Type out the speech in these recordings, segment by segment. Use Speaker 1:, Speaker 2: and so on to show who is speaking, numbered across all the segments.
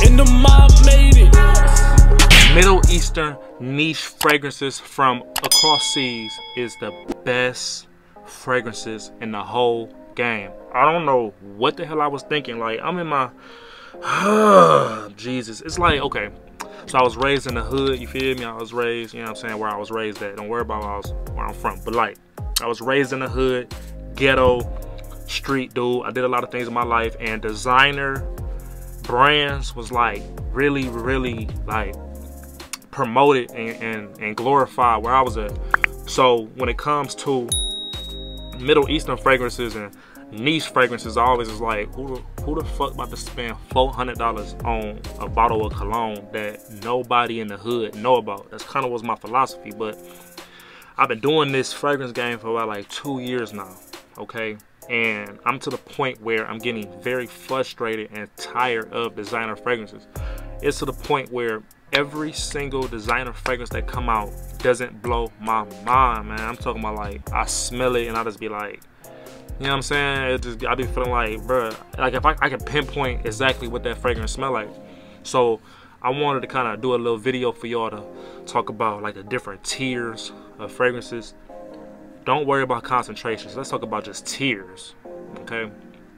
Speaker 1: The mob made it.
Speaker 2: Middle Eastern niche fragrances from across seas is the best fragrances in the whole game. I don't know what the hell I was thinking. Like, I'm in my. Jesus. It's like, okay. So I was raised in the hood, you feel me? I was raised, you know what I'm saying, where I was raised at. Don't worry about where, I was, where I'm from. But like, I was raised in the hood, ghetto, street dude. I did a lot of things in my life. And designer brands was like really, really like promoted and, and, and glorified where I was at. So when it comes to Middle Eastern fragrances and niche fragrances, I always is like, who who the fuck about to spend $400 on a bottle of cologne that nobody in the hood know about? That's kind of was my philosophy, but I've been doing this fragrance game for about like two years now, okay? And I'm to the point where I'm getting very frustrated and tired of designer fragrances. It's to the point where every single designer fragrance that come out doesn't blow my mind, man. I'm talking about like I smell it and I just be like, you know what I'm saying? It just I be feeling like, bruh, like if I, I can pinpoint exactly what that fragrance smell like. So I wanted to kind of do a little video for y'all to talk about like the different tiers of fragrances. Don't worry about concentrations. Let's talk about just tiers. Okay.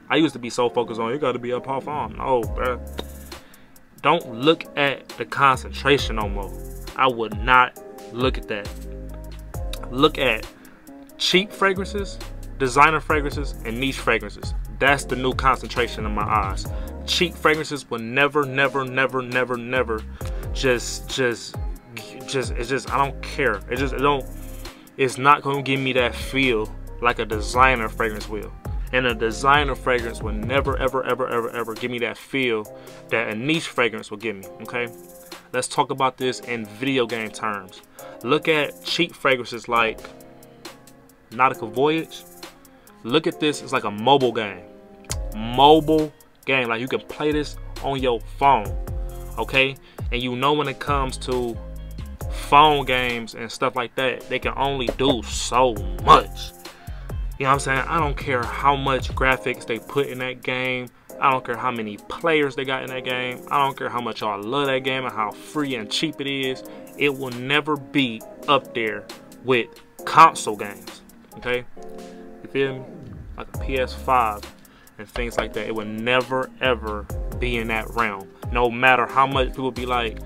Speaker 2: I used to be so focused on you got to be a parfum. Oh, no, bruh don't look at the concentration no more. I would not look at that. Look at cheap fragrances, designer fragrances, and niche fragrances. That's the new concentration in my eyes. Cheap fragrances will never, never, never, never, never just, just, just, it's just, I don't care. It just, it don't, it's not gonna give me that feel like a designer fragrance will. And a designer fragrance will never, ever, ever, ever, ever give me that feel that a niche fragrance will give me, okay? Let's talk about this in video game terms. Look at cheap fragrances like Nautica Voyage. Look at this, it's like a mobile game. Mobile game, like you can play this on your phone, okay? And you know when it comes to phone games and stuff like that, they can only do so much. You know what I'm saying? I don't care how much graphics they put in that game. I don't care how many players they got in that game. I don't care how much y'all love that game and how free and cheap it is. It will never be up there with console games. Okay? You feel me? Like a PS5 and things like that. It will never ever be in that realm. No matter how much people be like,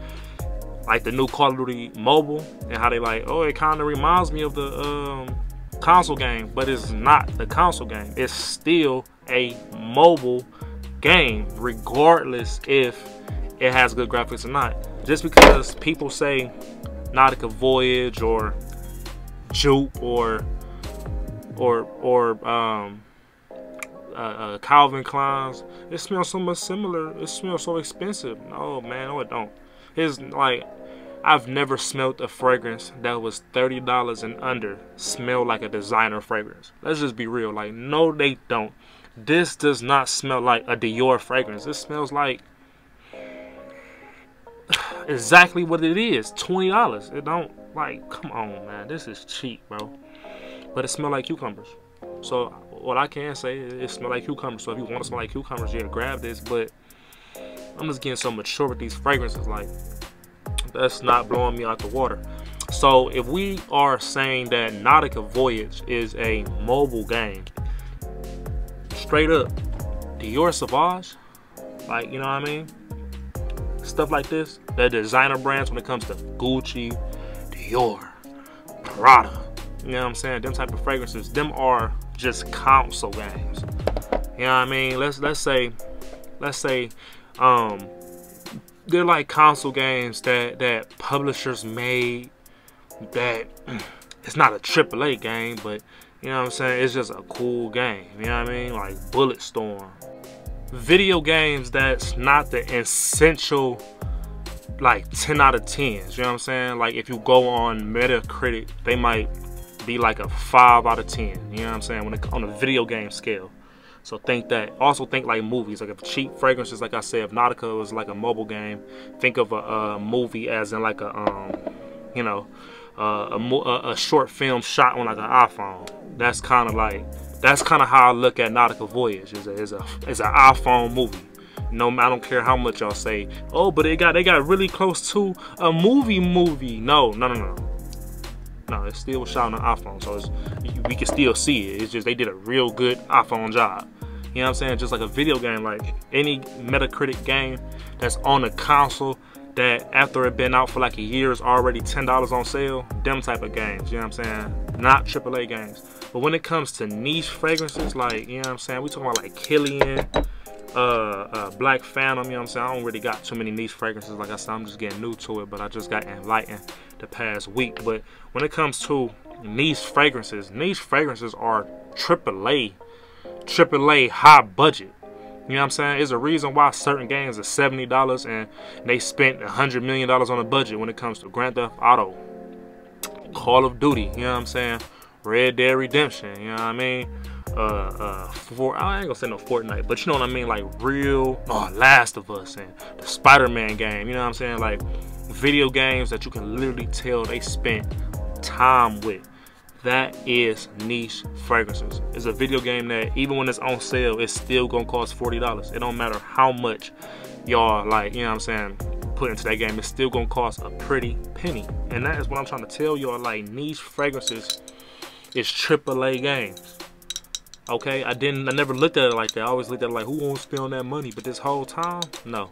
Speaker 2: like the new Call of Duty mobile and how they like, oh, it kind of reminds me of the um, console game, but it's not the console game. It's still a mobile game, regardless if it has good graphics or not. Just because people say Nautica Voyage or Joop or or or um, uh, uh, Calvin Klein's, it smells so much similar. It smells so expensive. No man, no it don't. It's like I've never smelled a fragrance that was $30 and under smell like a designer fragrance. Let's just be real. Like, no, they don't. This does not smell like a Dior fragrance. This smells like exactly what it is. $20. It don't, like, come on, man. This is cheap, bro. But it smells like cucumbers. So, what I can say is it smells like cucumbers. So, if you want to smell like cucumbers, yeah, grab this. But I'm just getting so mature with these fragrances. Like, that's not blowing me out the water. So if we are saying that Nautica Voyage is a mobile game, straight up, Dior Sauvage, like you know what I mean? Stuff like this, the designer brands when it comes to Gucci, Dior, Prada, you know what I'm saying? Them type of fragrances, them are just console games. You know what I mean? Let's let's say, let's say, um, they're like console games that that publishers made that it's not a AAA game, but you know what I'm saying? It's just a cool game. You know what I mean? Like Bulletstorm. Video games that's not the essential like 10 out of 10s. You know what I'm saying? Like if you go on Metacritic, they might be like a 5 out of 10. You know what I'm saying? When it, on a video game scale. So think that. Also think like movies. Like if cheap fragrances, like I said, if Nautica was like a mobile game, think of a, a movie as in like a, um, you know, a, a short film shot on like an iPhone. That's kind of like, that's kind of how I look at Nautica Voyage. Is a, is a, an iPhone movie. No, I don't care how much y'all say. Oh, but they got they got really close to a movie movie. No, no, no, no. No, it's still shot on an iPhone, so we can still see it. It's just they did a real good iPhone job. You know what I'm saying? Just like a video game, like any Metacritic game that's on a console that after it been out for like a year is already $10 on sale, them type of games, you know what I'm saying? Not AAA games. But when it comes to niche fragrances, like, you know what I'm saying? We talking about like Kilian, uh, uh, Black Phantom, you know what I'm saying? I don't really got too many niche fragrances. Like I said, I'm just getting new to it, but I just got enlightened the past week. But when it comes to niche fragrances, niche fragrances are AAA, AAA high budget. You know what I'm saying? There's a reason why certain games are $70 and they spent $100 million on a budget when it comes to Grand Theft Auto, Call of Duty, you know what I'm saying? Red Dead Redemption, you know what I mean? Uh, uh, for, I ain't gonna say no Fortnite, but you know what I mean? Like real, oh, Last of Us and the Spider-Man game, you know what I'm saying? Like video games that you can literally tell they spent time with that is niche fragrances. It's a video game that even when it's on sale, it's still gonna cost $40. It don't matter how much y'all like, you know what I'm saying, put into that game, it's still gonna cost a pretty penny. And that is what I'm trying to tell y'all, like niche fragrances is AAA games. Okay, I didn't, I never looked at it like that. I always looked at it like, who won't spend that money? But this whole time, no.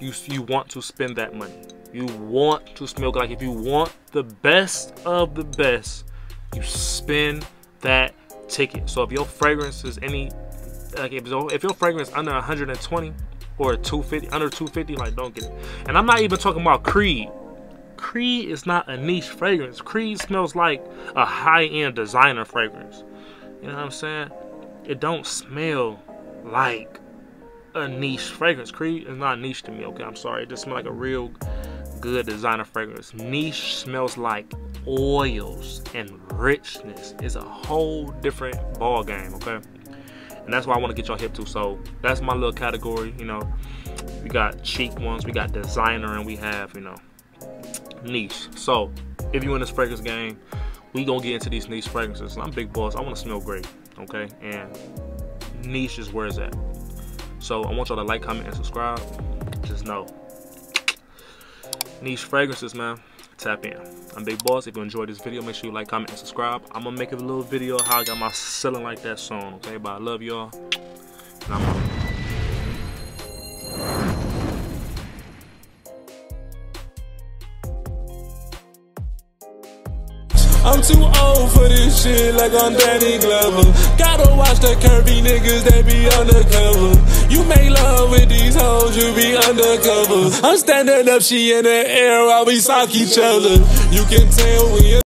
Speaker 2: You, you want to spend that money. You want to smell like if you want the best of the best, you spend that ticket. So if your fragrance is any, like if, if your fragrance under 120 or 250, under 250, like don't get it. And I'm not even talking about Creed. Creed is not a niche fragrance. Creed smells like a high-end designer fragrance. You know what I'm saying? It don't smell like a niche fragrance. Creed is not niche to me, okay? I'm sorry. It just smells like a real good designer fragrance. Niche smells like oils and richness. It's a whole different ball game, okay? And that's why I want to get y'all hip to. So that's my little category, you know. We got cheap ones, we got designer, and we have, you know, niche. So if you're in this fragrance game, we gonna get into these niche fragrances. I'm big boss. I want to smell great, okay? And niche is where it's at. So I want y'all to like, comment, and subscribe. Just know niche fragrances, man, tap in. I'm Big Boss. If you enjoyed this video, make sure you like, comment, and subscribe. I'm gonna make a little video how I got my selling like that song, okay? But I love y'all.
Speaker 1: I'm too old for this shit like I'm Danny Glover. Gotta watch the curvy niggas that be undercover. You make love with these hoes, you be undercover. I'm standing up, she in the air while we sock each other. You can tell we